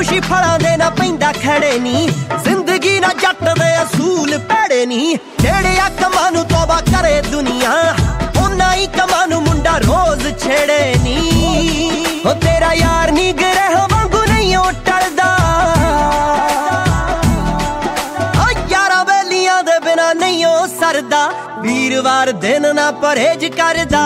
ਖੁਸ਼ੀ ਫਲਾਂ ਦੇ ਨਾ ਪੈਂਦਾ ਖੜੇ ਨਹੀਂ ਜ਼ਿੰਦਗੀ ਨਾ ਜੱਟ ਦੇ ਅਸੂਲ ਪੜੇ ਨਹੀਂ ਜਿਹੜੇ ਆ ਕਮਾਂ ਨੂੰ ਤੋਬਾ ਕਰੇ ਦੁਨੀਆ। ਉਹਨਾਂ ਹੀ ਕਮਾਂ ਨੂੰ ਮੁੰਡਾ ਰੋਜ਼ ਛੇੜੇ ਨਹੀਂ ਹੋ ਤੇਰਾ ਯਾਰ ਨਹੀਂ ਗਰਹ ਵਾਂਗੂ ਨਹੀਂ ਉਹ ਟਲਦਾ। ਆ ਯਾਰਾਂ ਵੇਲੀਆਂ ਦੇ ਬਿਨਾ ਨਹੀਂ ਉਹ ਸਰਦਾ। ਵੀਰਵਾਰ ਦਿਨ ਨਾ ਪਰਹੇਜ ਕਰਦਾ।